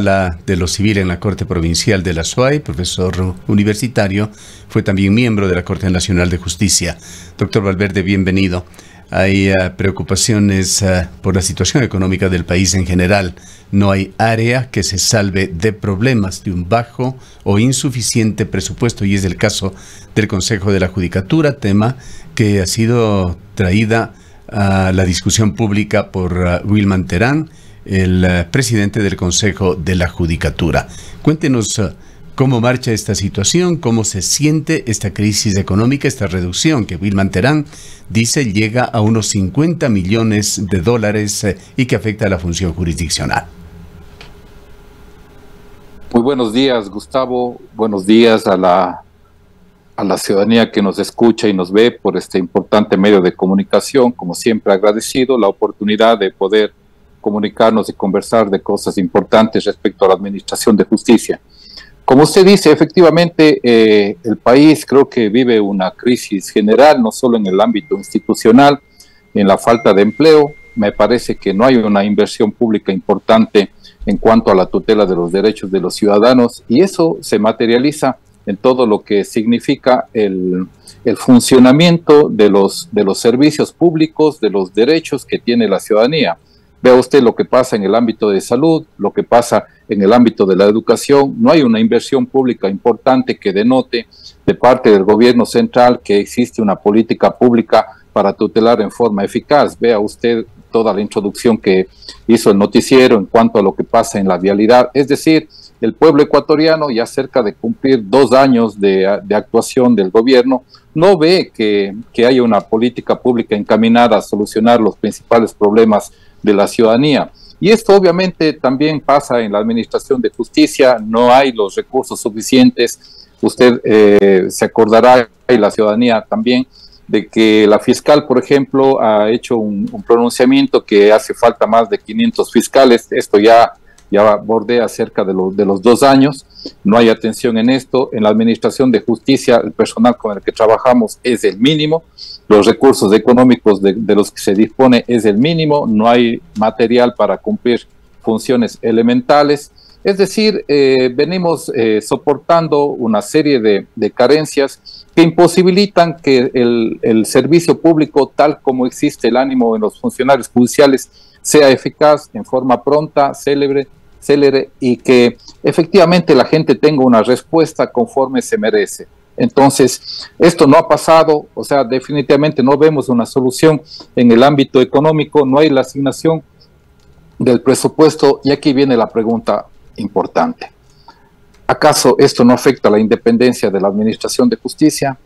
de lo civil en la Corte Provincial de la SUAY, profesor universitario, fue también miembro de la Corte Nacional de Justicia. Doctor Valverde, bienvenido. Hay eh, preocupaciones eh, por la situación económica del país en general. No hay área que se salve de problemas de un bajo o insuficiente presupuesto y es el caso del Consejo de la Judicatura, tema que ha sido traída a la discusión pública por uh, Wilman Terán, el uh, presidente del Consejo de la Judicatura. Cuéntenos uh, cómo marcha esta situación, cómo se siente esta crisis económica, esta reducción que Wilman Terán dice llega a unos 50 millones de dólares y que afecta a la función jurisdiccional. Muy buenos días, Gustavo. Buenos días a la a la ciudadanía que nos escucha y nos ve por este importante medio de comunicación, como siempre agradecido la oportunidad de poder comunicarnos y conversar de cosas importantes respecto a la administración de justicia. Como usted dice, efectivamente eh, el país creo que vive una crisis general, no solo en el ámbito institucional, en la falta de empleo. Me parece que no hay una inversión pública importante en cuanto a la tutela de los derechos de los ciudadanos y eso se materializa en todo lo que significa el, funcionamiento de los, de los servicios públicos, de los derechos que tiene la ciudadanía. Vea usted lo que pasa en el ámbito de salud, lo que pasa en el ámbito de la educación. No hay una inversión pública importante que denote de parte del gobierno central que existe una política pública para tutelar en forma eficaz. Vea usted toda la introducción que hizo el noticiero en cuanto a lo que pasa en la vialidad. Es decir, el pueblo ecuatoriano, ya cerca de cumplir dos años de, actuación del gobierno, no ve que, que haya una política pública encaminada a solucionar los principales problemas de la ciudadanía. Y esto obviamente también pasa en la administración de justicia, no hay los recursos suficientes. Usted eh, se acordará, y la ciudadanía también, de que la fiscal, por ejemplo, ha hecho un, un pronunciamiento que hace falta más de 500 fiscales. Esto ya ya bordea cerca de, los de los dos años, no hay atención en esto, en la Administración de Justicia el personal con el que trabajamos es el mínimo, los recursos económicos de, los que se dispone es el mínimo, no hay material para cumplir funciones elementales, es decir, eh, venimos eh, soportando una serie de, carencias que imposibilitan que el, el, servicio público, tal como existe el ánimo en los funcionarios judiciales, sea eficaz en forma pronta, célebre célere y que efectivamente la gente tenga una respuesta conforme se merece. Entonces, esto no ha pasado, o sea, definitivamente no vemos una solución en el ámbito económico, no hay la asignación del presupuesto y aquí viene la pregunta importante. ¿Acaso esto no afecta la independencia de la Administración de Justicia?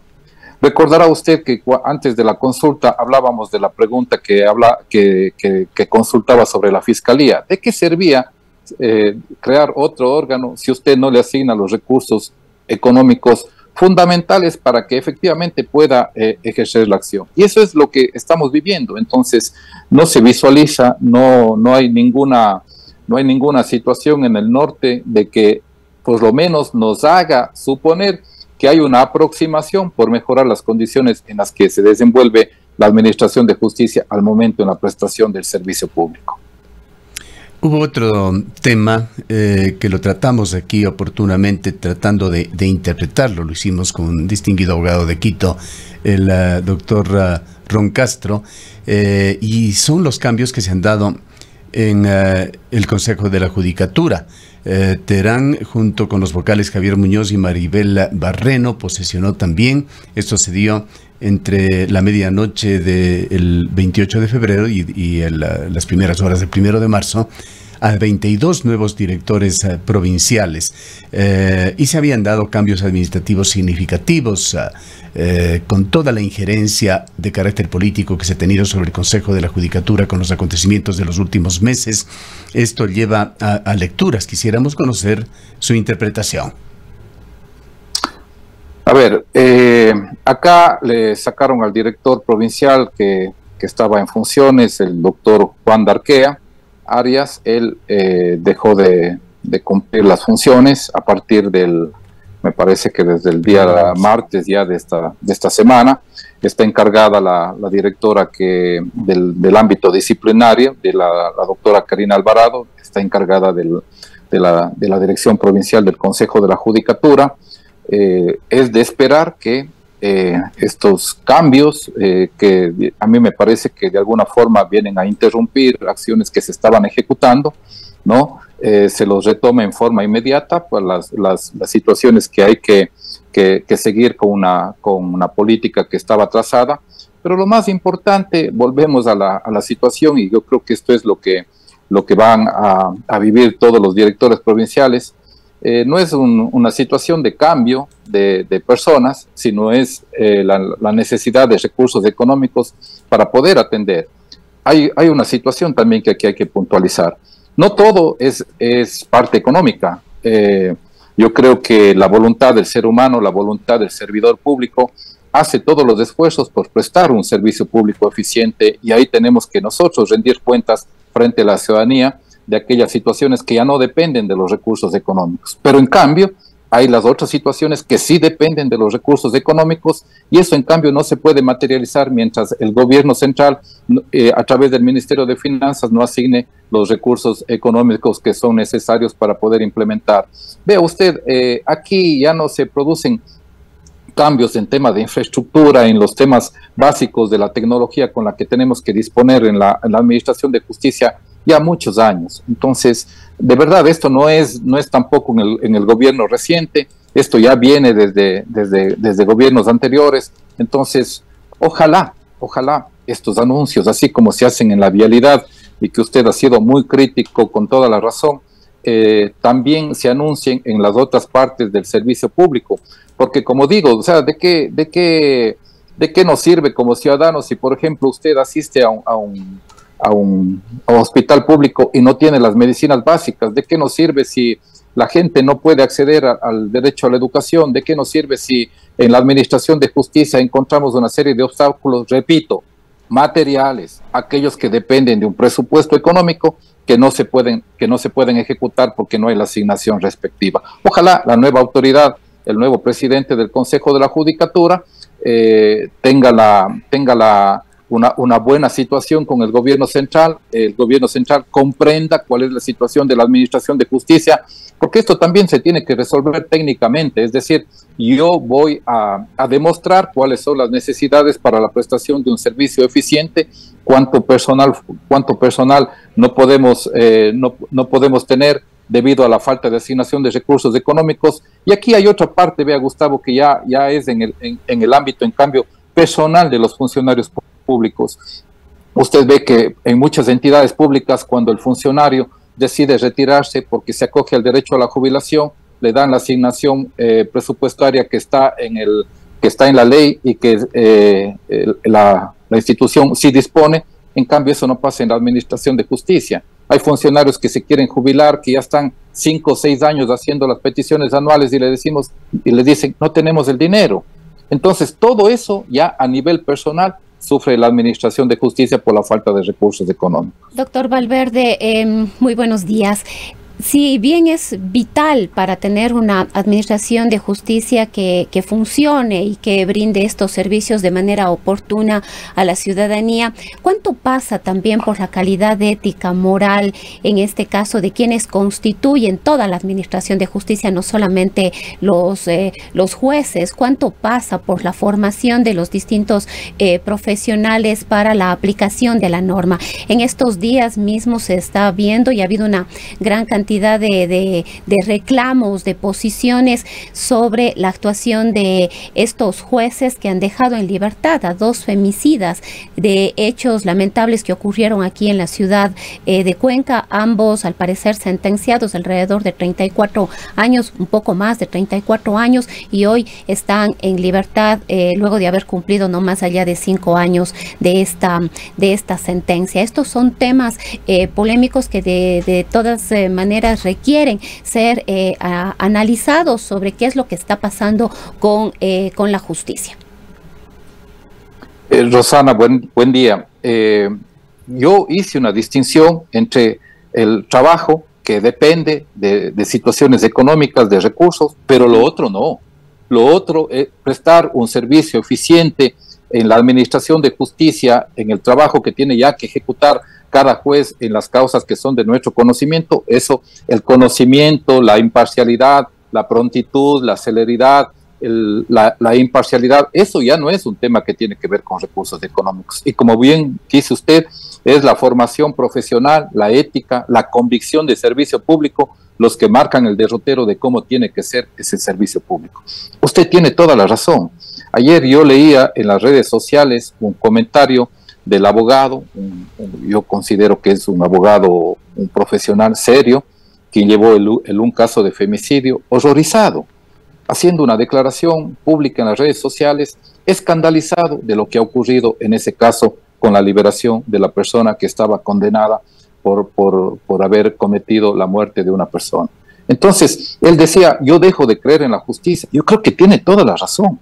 Recordará usted que antes de la consulta hablábamos de la pregunta que, habla, que consultaba sobre la Fiscalía. ¿De qué servía eh, crear otro órgano si usted no le asigna los recursos económicos fundamentales para que efectivamente pueda eh, ejercer la acción. Y eso es lo que estamos viviendo. Entonces, no se visualiza, no, no, hay ninguna, no hay ninguna situación en el norte de que por lo menos nos haga suponer que hay una aproximación por mejorar las condiciones en las que se desenvuelve la administración de justicia al momento en la prestación del servicio público. Hubo otro tema eh, que lo tratamos aquí oportunamente tratando de, interpretarlo. Lo hicimos con un distinguido abogado de Quito, el eh, doctor uh, Ron Castro, eh, y son los cambios que se han dado en el Consejo de la Judicatura. Terán, junto con los vocales Javier Muñoz y Maribel Barreno, posesionó también. Esto se dio entre la medianoche del 28 de febrero y, las primeras horas del primero de marzo a 22 nuevos directores eh, provinciales eh, y se habían dado cambios administrativos significativos eh, con toda la injerencia de carácter político que se ha tenido sobre el Consejo de la Judicatura con los acontecimientos de los últimos meses. Esto lleva a, lecturas. Quisiéramos conocer su interpretación. A ver, acá le sacaron al director provincial que, que, estaba en funciones, el doctor Juan Darquea, Arias, él eh, dejó de, cumplir las funciones a partir del, me parece que desde el día martes ya de esta, de esta semana, está encargada la, directora que del, ámbito disciplinario, de la, doctora Karina Alvarado, está encargada del, de la, de la Dirección Provincial del Consejo de la Judicatura, eh, es de esperar que eh, estos cambios, eh, que a mí me parece que de alguna forma vienen a interrumpir acciones que se estaban ejecutando, ¿no? se los retome en forma inmediata, pues las, las, las situaciones que hay que, que, que, seguir con una, con una política que estaba trazada. Pero lo más importante, volvemos a la, a la situación y yo creo que esto es lo que, lo que van a, a vivir todos los directores provinciales, eh, no es una situación de cambio de, personas, sino es eh, la, necesidad de recursos económicos para poder atender. Hay, una situación también que aquí hay que puntualizar. No todo es, es parte económica. Eh, yo creo que la voluntad del ser humano, la voluntad del servidor público, hace todos los esfuerzos por prestar un servicio público eficiente y ahí tenemos que nosotros rendir cuentas frente a la ciudadanía de aquellas situaciones que ya no dependen de los recursos económicos. Pero en cambio, hay las otras situaciones que sí dependen de los recursos económicos y eso en cambio no se puede materializar mientras el gobierno central eh, a través del Ministerio de Finanzas no asigne los recursos económicos que son necesarios para poder implementar. Vea usted, eh, aquí ya no se producen cambios en temas de infraestructura, en los temas básicos de la tecnología con la que tenemos que disponer en la, en la Administración de Justicia ya muchos años. Entonces, de verdad, esto no es, no es tampoco en el, en el gobierno reciente, esto ya viene desde, desde, desde gobiernos anteriores. Entonces, ojalá, ojalá estos anuncios, así como se hacen en la vialidad y que usted ha sido muy crítico con toda la razón, eh, también se anuncien en las otras partes del servicio público. Porque como digo, o sea, ¿de qué, de qué, de qué nos sirve como ciudadanos si, por ejemplo, usted asiste a un a un, hospital público y no tiene las medicinas básicas, ¿de qué nos sirve si la gente no puede acceder al derecho a la educación? ¿De qué nos sirve si en la administración de justicia encontramos una serie de obstáculos, repito, materiales, aquellos que dependen de un presupuesto económico que no se pueden, que no se pueden ejecutar porque no hay la asignación respectiva. Ojalá la nueva autoridad, el nuevo presidente del Consejo de la Judicatura, eh, tenga la, tenga la, una, buena situación con el gobierno central, el gobierno central comprenda cuál es la situación de la administración de justicia, porque esto también se tiene que resolver técnicamente, es decir, yo voy a, demostrar cuáles son las necesidades para la prestación de un servicio eficiente, cuánto personal, cuánto personal no podemos, eh, no, no podemos tener debido a la falta de asignación de recursos económicos. Y aquí hay otra parte, vea Gustavo, que ya, ya es en el, en el ámbito, en cambio, personal de los funcionarios públicos. Usted ve que en muchas entidades públicas, cuando el funcionario decide retirarse porque se acoge al derecho a la jubilación, le dan la asignación eh, presupuestaria que está en el que está en la ley y que eh, la, la, institución sí dispone. En cambio, eso no pasa en la administración de justicia. Hay funcionarios que se quieren jubilar, que ya están cinco o seis años haciendo las peticiones anuales y le decimos y le dicen no tenemos el dinero. Entonces, todo eso ya a nivel personal sufre la Administración de Justicia por la falta de recursos económicos. Doctor Valverde, eh, muy buenos días si bien es vital para tener una administración de justicia que, que, funcione y que brinde estos servicios de manera oportuna a la ciudadanía, ¿cuánto pasa también por la calidad ética, moral, en este caso de quienes constituyen toda la administración de justicia, no solamente los, eh, los jueces? ¿Cuánto pasa por la formación de los distintos eh, profesionales para la aplicación de la norma? En estos días mismos se está viendo y ha habido una gran cantidad de, reclamos, de posiciones sobre la actuación de estos jueces que han dejado en libertad a dos femicidas de hechos lamentables que ocurrieron aquí en la ciudad eh, de Cuenca, ambos al parecer sentenciados alrededor de 34 años, un poco más de 34 años, y hoy están en libertad eh, luego de haber cumplido no más allá de cinco años de esta, de esta sentencia. Estos son temas eh, polémicos que de, de todas maneras requieren ser eh, analizados sobre qué es lo que está pasando con, eh, con la justicia. Eh, Rosana, buen, buen día. yo hice una distinción entre el trabajo que depende de, de, situaciones económicas, de recursos, pero lo otro no. Lo otro es prestar un servicio eficiente en la administración de justicia, en el trabajo que tiene ya que ejecutar cada juez en las causas que son de nuestro conocimiento, eso, el conocimiento, la imparcialidad, la prontitud, la celeridad, la, la, imparcialidad, eso ya no es un tema que tiene que ver con recursos económicos. Y como bien dice usted, es la formación profesional, la ética, la convicción de servicio público los que marcan el derrotero de cómo tiene que ser ese servicio público. Usted tiene toda la razón. Ayer yo leía en las redes sociales un comentario del abogado, yo considero que es un abogado, un profesional serio, quien llevó el, un caso de femicidio horrorizado, haciendo una declaración pública en las redes sociales, escandalizado de lo que ha ocurrido en ese caso con la liberación de la persona que estaba condenada por, por, por haber cometido la muerte de una persona. Entonces, él decía, yo dejo de creer en la justicia. Yo creo que tiene toda la razón.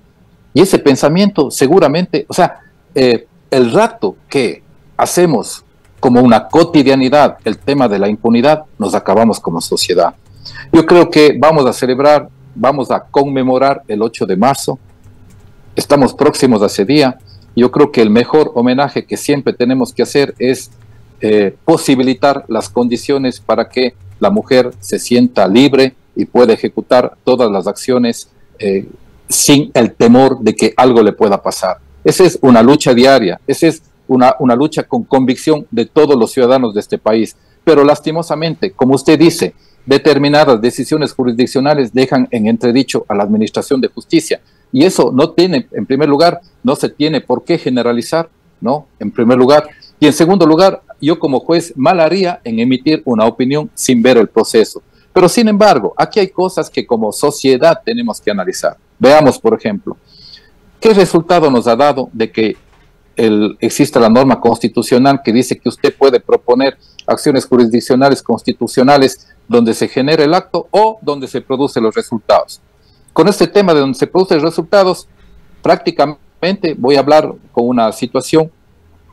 Y ese pensamiento seguramente, o sea, eh, el rato que hacemos como una cotidianidad el tema de la impunidad, nos acabamos como sociedad. Yo creo que vamos a celebrar, vamos a conmemorar el 8 de marzo. Estamos próximos a ese día. Yo creo que el mejor homenaje que siempre tenemos que hacer es eh, posibilitar las condiciones para que la mujer se sienta libre y pueda ejecutar todas las acciones eh, sin el temor de que algo le pueda pasar. Esa es una lucha diaria, esa es una, una lucha con convicción de todos los ciudadanos de este país. Pero lastimosamente, como usted dice, determinadas decisiones jurisdiccionales dejan en entredicho a la Administración de Justicia. Y eso no tiene, en primer lugar, no se tiene por qué generalizar, ¿no? En primer lugar. Y en segundo lugar, yo como juez mal haría en emitir una opinión sin ver el proceso. Pero sin embargo, aquí hay cosas que como sociedad tenemos que analizar. Veamos, por ejemplo, ¿qué resultado nos ha dado de que el, exista la norma constitucional que dice que usted puede proponer acciones jurisdiccionales constitucionales donde se genere el acto o donde se producen los resultados? Con este tema de donde se producen los resultados, prácticamente voy a hablar con una situación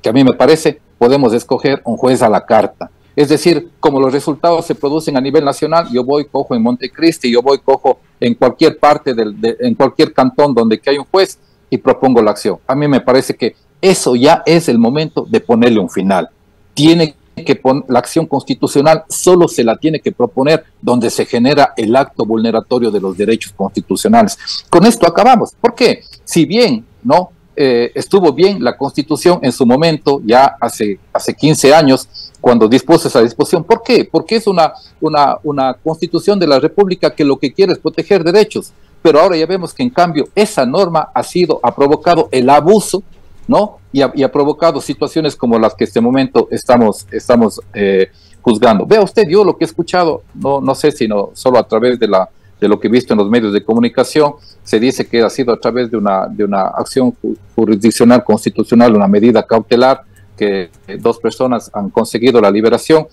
que a mí me parece podemos escoger un juez a la carta. Es decir, como los resultados se producen a nivel nacional, yo voy, cojo en Montecristi, yo voy, cojo en cualquier parte, del, en cualquier cantón donde que hay un juez y propongo la acción. A mí me parece que eso ya es el momento de ponerle un final. Tiene que la acción constitucional solo se la tiene que proponer donde se genera el acto vulneratorio de los derechos constitucionales. Con esto acabamos. ¿Por qué? Si bien no eh, estuvo bien la constitución en su momento, ya hace, hace 15 años, cuando dispuso esa disposición. ¿Por qué? Porque es una, una, una constitución de la República que lo que quiere es proteger derechos. Pero ahora ya vemos que en cambio esa norma ha sido, ha provocado el abuso, ¿no? Y ha, provocado situaciones como las que en este momento estamos, estamos eh, juzgando. Vea usted, yo lo que he escuchado, no, no sé si no, solo a través de la, de lo que he visto en los medios de comunicación, se dice que ha sido a través de una, de una acción jurisdiccional constitucional, una medida cautelar, que dos personas han conseguido la liberación.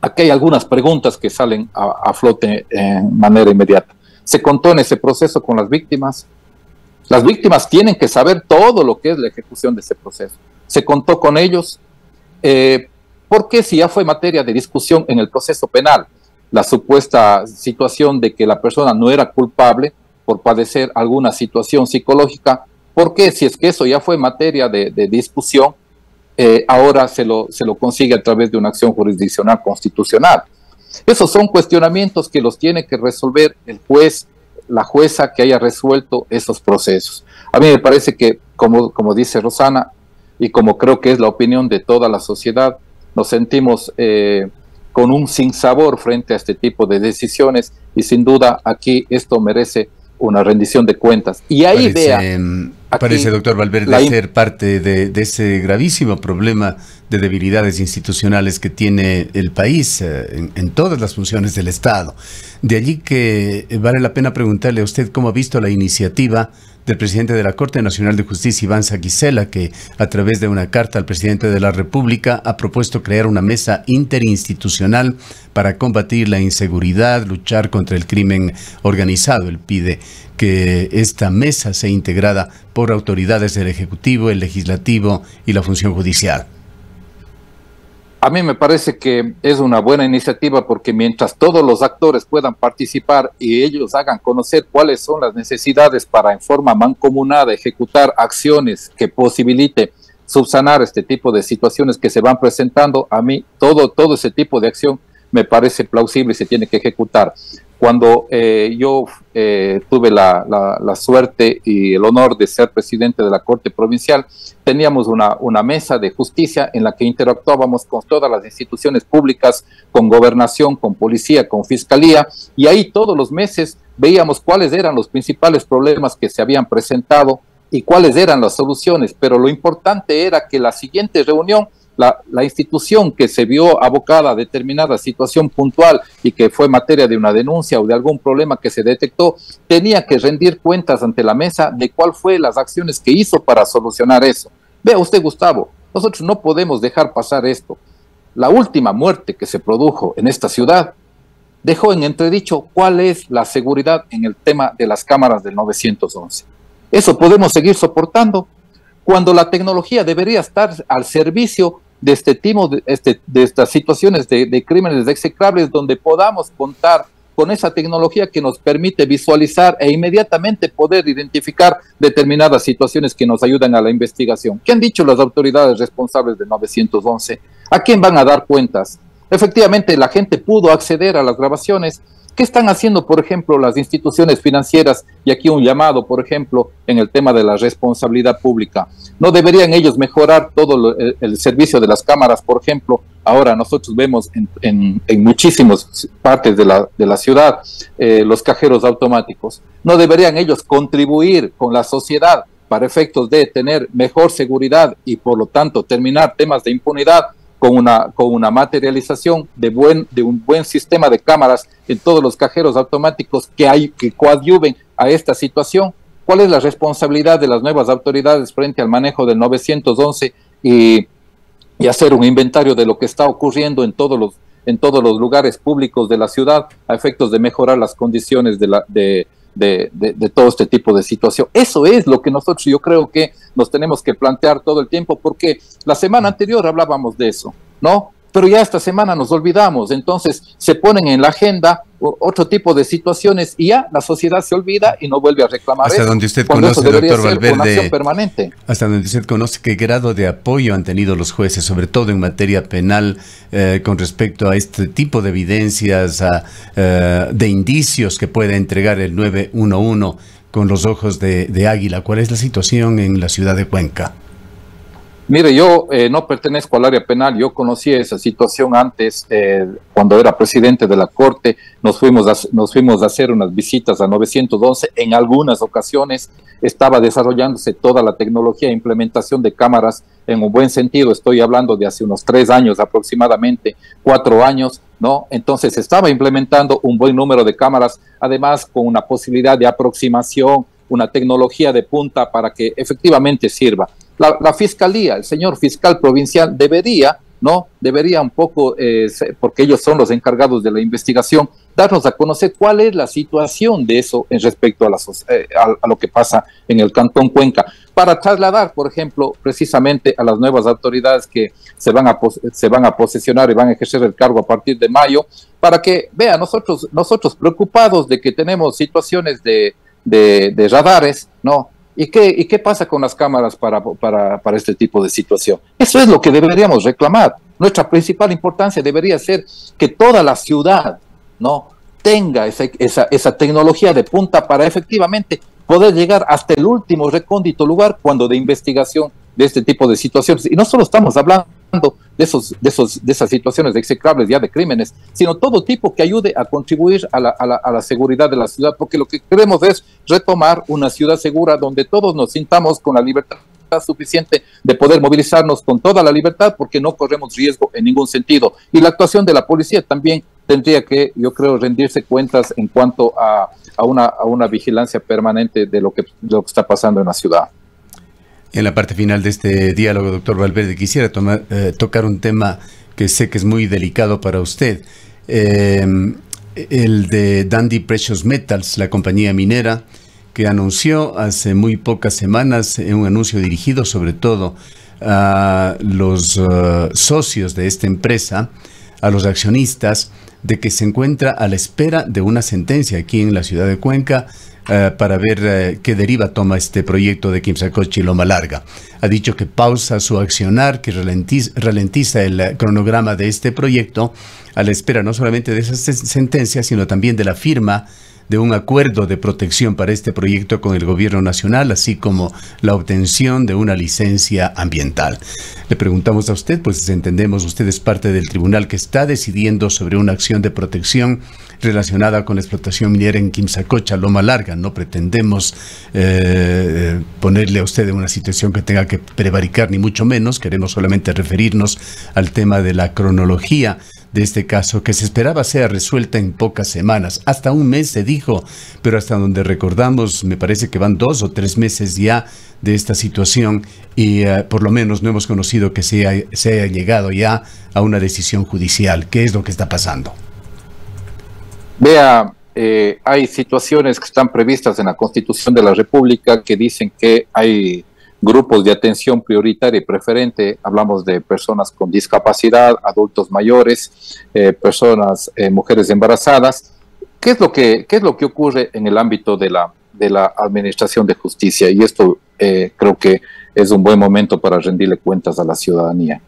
Aquí hay algunas preguntas que salen a, flote en manera inmediata. ¿Se contó en ese proceso con las víctimas? Las víctimas tienen que saber todo lo que es la ejecución de ese proceso. ¿Se contó con ellos? Eh, ¿Por qué si ya fue materia de discusión en el proceso penal? la supuesta situación de que la persona no era culpable por padecer alguna situación psicológica, porque si es que eso ya fue materia de, discusión, eh, ahora se lo, se lo consigue a través de una acción jurisdiccional constitucional? Esos son cuestionamientos que los tiene que resolver el juez, la jueza que haya resuelto esos procesos. A mí me parece que, como, como dice Rosana, y como creo que es la opinión de toda la sociedad, nos sentimos eh, con un sinsabor frente a este tipo de decisiones y sin duda aquí esto merece una rendición de cuentas. Y ahí parece, vea... parece, doctor Valverde, ser parte de, ese gravísimo problema de debilidades institucionales que tiene el país eh, en, todas las funciones del Estado. De allí que vale la pena preguntarle a usted cómo ha visto la iniciativa del presidente de la Corte Nacional de Justicia, Iván Saquicela, que a través de una carta al presidente de la República ha propuesto crear una mesa interinstitucional para combatir la inseguridad, luchar contra el crimen organizado. Él pide que esta mesa sea integrada por autoridades del Ejecutivo, el Legislativo y la función judicial. A mí me parece que es una buena iniciativa porque mientras todos los actores puedan participar y ellos hagan conocer cuáles son las necesidades para en forma mancomunada ejecutar acciones que posibilite subsanar este tipo de situaciones que se van presentando, a mí todo, todo ese tipo de acción me parece plausible y se tiene que ejecutar. Cuando eh, yo eh, tuve la, la, suerte y el honor de ser presidente de la Corte Provincial, teníamos una, una mesa de justicia en la que interactuábamos con todas las instituciones públicas, con gobernación, con policía, con fiscalía, y ahí todos los meses veíamos cuáles eran los principales problemas que se habían presentado y cuáles eran las soluciones, pero lo importante era que la siguiente reunión la, institución que se vio abocada a determinada situación puntual y que fue materia de una denuncia o de algún problema que se detectó, tenía que rendir cuentas ante la mesa de cuál fue las acciones que hizo para solucionar eso. Vea usted, Gustavo, nosotros no podemos dejar pasar esto. La última muerte que se produjo en esta ciudad dejó en entredicho cuál es la seguridad en el tema de las cámaras del 911. Eso podemos seguir soportando cuando la tecnología debería estar al servicio de este este, de estas situaciones de, de crímenes execrables donde podamos contar con esa tecnología que nos permite visualizar e inmediatamente poder identificar determinadas situaciones que nos ayudan a la investigación. ¿Qué han dicho las autoridades responsables de 911? ¿A quién van a dar cuentas? Efectivamente, la gente pudo acceder a las grabaciones, ¿Qué están haciendo, por ejemplo, las instituciones financieras? Y aquí un llamado, por ejemplo, en el tema de la responsabilidad pública. ¿No deberían ellos mejorar todo el, servicio de las cámaras, por ejemplo? Ahora nosotros vemos en, muchísimas partes de la, de la ciudad eh, los cajeros automáticos. ¿No deberían ellos contribuir con la sociedad para efectos de tener mejor seguridad y por lo tanto terminar temas de impunidad con una, con una materialización de, buen, de un buen sistema de cámaras en todos los cajeros automáticos que hay que coadyuven a esta situación. ¿Cuál es la responsabilidad de las nuevas autoridades frente al manejo del 911 y, y hacer un inventario de lo que está ocurriendo en todos los en todos los lugares públicos de la ciudad a efectos de mejorar las condiciones de, la, de, de, todo este tipo de situación. Eso es lo que nosotros yo creo que nos tenemos que plantear todo el tiempo, porque la semana anterior hablábamos de eso, ¿no? Pero ya esta semana nos olvidamos, entonces se ponen en la agenda otro tipo de situaciones y ya la sociedad se olvida y no vuelve a reclamar. Hasta donde usted conoce, doctor Valverde, permanente. hasta donde usted conoce qué grado de apoyo han tenido los jueces, sobre todo en materia penal, eh, con respecto a este tipo de evidencias, eh, de indicios que puede entregar el 911 con los ojos de, de águila. ¿Cuál es la situación en la ciudad de Cuenca? Mire, yo eh, no pertenezco al área penal, yo conocí esa situación antes, eh, cuando era presidente de la Corte, nos fuimos, a, nos fuimos a hacer unas visitas a 911, en algunas ocasiones estaba desarrollándose toda la tecnología e implementación de cámaras en un buen sentido, estoy hablando de hace unos tres años aproximadamente, cuatro años, ¿no? Entonces estaba implementando un buen número de cámaras, además con una posibilidad de aproximación, una tecnología de punta para que efectivamente sirva la, fiscalía, el señor fiscal provincial debería, ¿no? Debería un poco, eh, porque ellos son los encargados de la investigación, darnos a conocer cuál es la situación de eso en respecto a, la, eh, a, lo que pasa en el Cantón Cuenca, para trasladar, por ejemplo, precisamente a las nuevas autoridades que se van a, se van a posesionar y van a ejercer el cargo a partir de mayo, para que, vea, nosotros, nosotros preocupados de que tenemos situaciones de, de, de radares, ¿no? ¿Y qué, ¿Y qué pasa con las cámaras para, para, para, este tipo de situación? Eso es lo que deberíamos reclamar. Nuestra principal importancia debería ser que toda la ciudad no tenga esa, esa, esa tecnología de punta para efectivamente poder llegar hasta el último recóndito lugar cuando de investigación de este tipo de situaciones. Y no solo estamos hablando de, esos, de, esos, de esas situaciones execrables ya de crímenes, sino todo tipo que ayude a contribuir a la, a, la, a la, seguridad de la ciudad, porque lo que queremos es retomar una ciudad segura donde todos nos sintamos con la libertad suficiente de poder movilizarnos con toda la libertad porque no corremos riesgo en ningún sentido. Y la actuación de la policía también tendría que, yo creo, rendirse cuentas en cuanto a, a, una, a una vigilancia permanente de lo que, de lo que está pasando en la ciudad. En la parte final de este diálogo, doctor Valverde, quisiera tomar, eh, tocar un tema que sé que es muy delicado para usted. Em, el de Dandy Precious Metals, la compañía minera, que anunció hace muy pocas semanas un anuncio dirigido sobre todo a los socios de esta empresa, a los accionistas, de que se encuentra a la espera de una sentencia aquí en la ciudad de Cuenca eh, para ver eh, qué deriva toma este proyecto de Quimsacochi Loma Larga. Ha dicho que pausa su accionar, que ralentiza, ralentiza el eh, cronograma de este proyecto a la espera no solamente de esa sentencia, sino también de la firma de un acuerdo de protección para este proyecto con el gobierno nacional, así como la obtención de una licencia ambiental. Le preguntamos a usted, pues entendemos, usted es parte del tribunal que está decidiendo sobre una acción de protección relacionada con la explotación minera en Quimsacocha, Loma Larga. No pretendemos eh, ponerle a usted en una situación que tenga que prevaricar, ni mucho menos. Queremos solamente referirnos al tema de la cronología de este caso que se esperaba sea resuelta en pocas semanas. Hasta un mes se dijo, pero hasta donde recordamos, me parece que van dos o tres meses ya de esta situación y eh, por lo menos no hemos conocido que se, haya llegado ya a una decisión judicial. ¿Qué es lo que está pasando? Vea, eh, hay situaciones que están previstas en la Constitución de la República que dicen que hay grupos de atención prioritaria y preferente, hablamos de personas con discapacidad, adultos mayores, eh, personas, eh, mujeres embarazadas. ¿Qué es, lo que, ¿Qué es lo que ocurre en el ámbito de la, de la administración de justicia? Y esto eh, creo que es un buen momento para rendirle cuentas a la ciudadanía.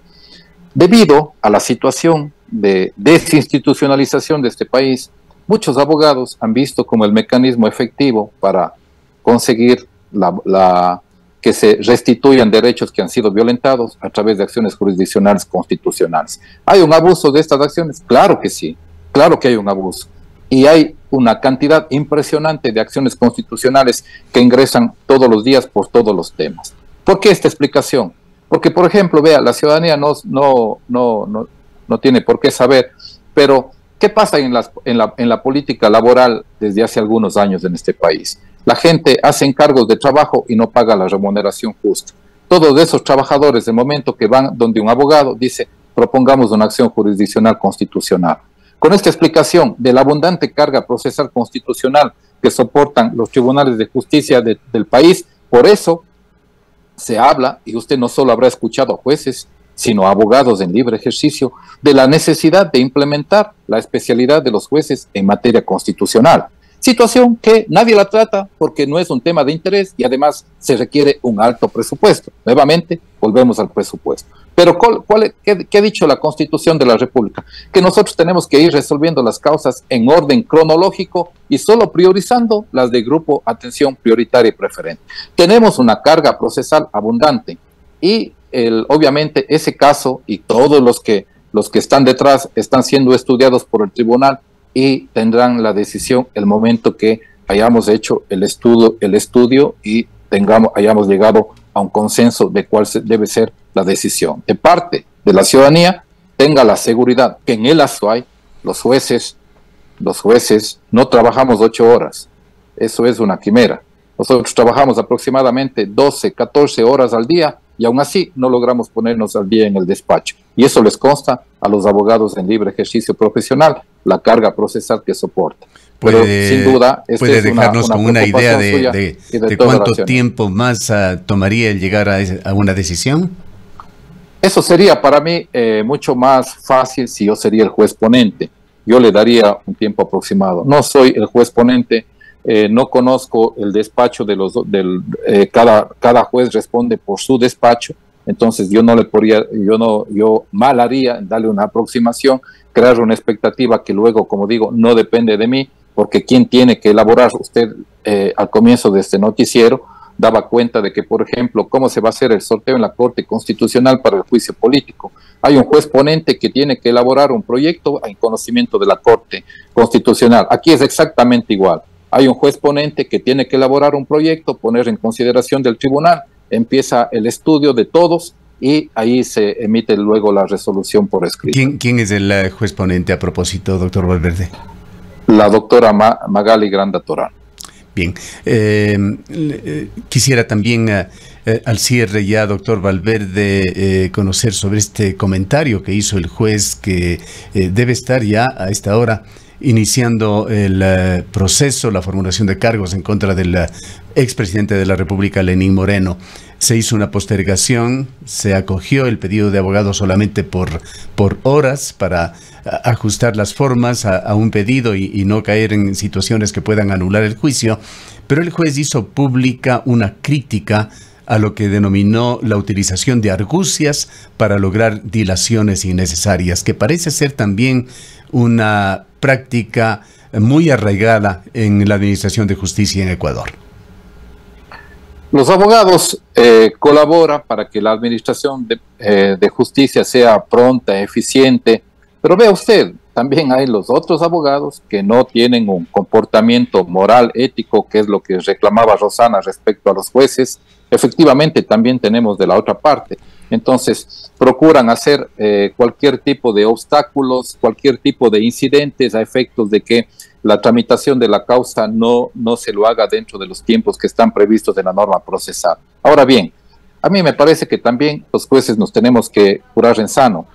Debido a la situación de desinstitucionalización de este país, muchos abogados han visto como el mecanismo efectivo para conseguir la, la que se restituyan derechos que han sido violentados a través de acciones jurisdiccionales constitucionales. ¿Hay un abuso de estas acciones? Claro que sí, claro que hay un abuso. Y hay una cantidad impresionante de acciones constitucionales que ingresan todos los días por todos los temas. ¿Por qué esta explicación? Porque, por ejemplo, vea, la ciudadanía no, no, no, no, tiene por qué saber, pero ¿qué pasa en, en, la, en la política laboral desde hace algunos años en este país? La gente hace encargos de trabajo y no paga la remuneración justa. Todos esos trabajadores, de momento que van donde un abogado, dice, propongamos una acción jurisdiccional constitucional. Con esta explicación de la abundante carga procesal constitucional que soportan los tribunales de justicia del país, por eso se habla, y usted no solo habrá escuchado a jueces, sino a abogados en libre ejercicio, de la necesidad de implementar la especialidad de los jueces en materia constitucional. Situación que nadie la trata porque no es un tema de interés y además se requiere un alto presupuesto. Nuevamente, volvemos al presupuesto. Pero ¿cuál, qué, ha dicho la Constitución de la República? Que nosotros tenemos que ir resolviendo las causas en orden cronológico y solo priorizando las de grupo atención prioritaria y preferente. Tenemos una carga procesal abundante y el, obviamente ese caso y todos los que, los que están detrás están siendo estudiados por el tribunal y tendrán la decisión el momento que hayamos hecho el estudio, el estudio y tengamos, hayamos llegado a un consenso de cuál debe ser la decisión. De parte de la ciudadanía, tenga la seguridad que en el hay los jueces, los jueces no trabajamos ocho horas. Eso es una quimera. Nosotros trabajamos aproximadamente 12, 14 horas al día y aún así no logramos ponernos al día en el despacho. Y eso les consta a los abogados en libre ejercicio profesional, la carga procesal que soporta. Pero sin duda, este puede dejarnos con una idea de, cuánto tiempo más ah, tomaría el llegar a, una decisión. Eso sería para mí eh, mucho más fácil si yo sería el juez ponente. Yo le daría un tiempo aproximado. No soy el juez ponente, eh, no conozco el despacho de los del eh, cada cada juez responde por su despacho entonces yo no le podría yo no yo mal haría darle una aproximación crear una expectativa que luego como digo no depende de mí porque quien tiene que elaborar usted eh, al comienzo de este noticiero daba cuenta de que por ejemplo cómo se va a hacer el sorteo en la Corte Constitucional para el juicio político hay un juez ponente que tiene que elaborar un proyecto en conocimiento de la Corte Constitucional. Aquí es exactamente igual hay un juez ponente que tiene que elaborar un proyecto, poner en consideración del tribunal, empieza el estudio de todos y ahí se emite luego la resolución por escrito. ¿Quién, es el eh, juez ponente a propósito, doctor Valverde? La doctora Magali Granda Torán. Bien, em, eh, quisiera también eh, al cierre ya, doctor Valverde, conocer sobre este comentario que hizo el juez que debe estar ya a esta hora iniciando el eh, proceso, la formulación de cargos en contra del eh, expresidente de la República, Lenín Moreno. Se hizo una postergación, se acogió el pedido de abogado solamente por, por horas para ajustar las formas a, un pedido y, no caer en situaciones que puedan anular el juicio, pero el juez hizo pública una crítica a lo que denominó la utilización de argucias para lograr dilaciones innecesarias, que parece ser también una práctica muy arraigada en la Administración de Justicia en Ecuador. Los abogados eh, colaboran para que la Administración de, eh, de Justicia sea pronta, eficiente, pero vea usted, también hay los otros abogados que no tienen un comportamiento moral, ético, que es lo que reclamaba Rosana respecto a los jueces. Efectivamente, también tenemos de la otra parte. Entonces, procuran hacer eh, cualquier tipo de obstáculos, cualquier tipo de incidentes a efectos de que la tramitación de la causa no, no se lo haga dentro de los tiempos que están previstos en la norma procesal. Ahora bien, a mí me parece que también los jueces nos tenemos que curar en sano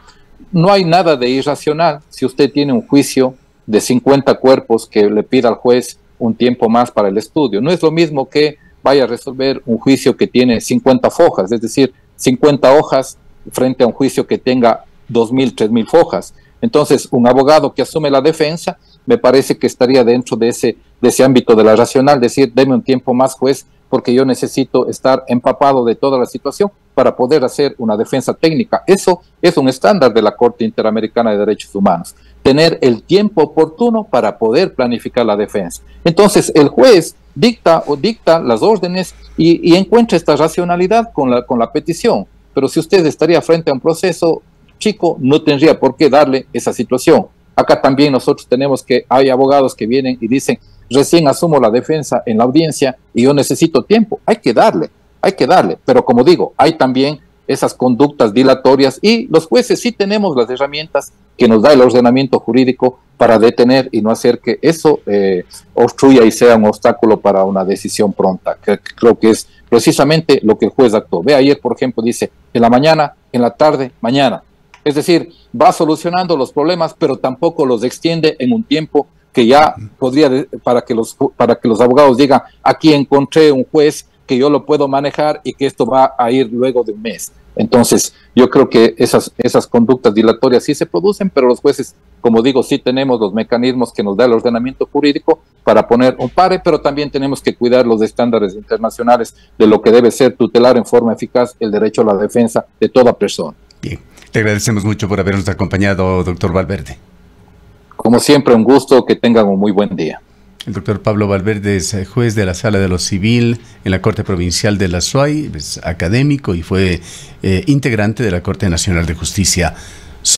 no hay nada de irracional si usted tiene un juicio de 50 cuerpos que le pida al juez un tiempo más para el estudio. No es lo mismo que vaya a resolver un juicio que tiene 50 fojas, es decir, 50 hojas frente a un juicio que tenga 2.000, 3.000 fojas. Entonces, un abogado que asume la defensa, me parece que estaría dentro de ese, de ese ámbito de la racional, decir, deme un tiempo más, juez, porque yo necesito estar empapado de toda la situación para poder hacer una defensa técnica. Eso es un estándar de la Corte Interamericana de Derechos Humanos, tener el tiempo oportuno para poder planificar la defensa. Entonces, el juez dicta o dicta las órdenes y, encuentra esta racionalidad con la, con la petición. Pero si usted estaría frente a un proceso chico, no tendría por qué darle esa situación. Acá también nosotros tenemos que, hay abogados que vienen y dicen, recién asumo la defensa en la audiencia y yo necesito tiempo. Hay que darle, hay que darle. Pero como digo, hay también esas conductas dilatorias y los jueces sí tenemos las herramientas que nos da el ordenamiento jurídico para detener y no hacer que eso eh, obstruya y sea un obstáculo para una decisión pronta. Que, creo que es precisamente lo que el juez actuó. Ve ayer, por ejemplo, dice en la mañana, en la tarde, mañana. Es decir, va solucionando los problemas, pero tampoco los extiende en un tiempo que ya podría, para que los, para que los abogados digan, aquí encontré un juez que yo lo puedo manejar y que esto va a ir luego de un mes. Entonces, yo creo que esas, esas conductas dilatorias sí se producen, pero los jueces, como digo, sí tenemos los mecanismos que nos da el ordenamiento jurídico para poner un pare, pero también tenemos que cuidar los estándares internacionales de lo que debe ser tutelar en forma eficaz el derecho a la defensa de toda persona. Bien, te agradecemos mucho por habernos acompañado, doctor Valverde. Como siempre, un gusto, que tengan un muy buen día. El doctor Pablo Valverde es eh, juez de la Sala de lo Civil en la Corte Provincial de la SUAY, es académico y fue eh, integrante de la Corte Nacional de Justicia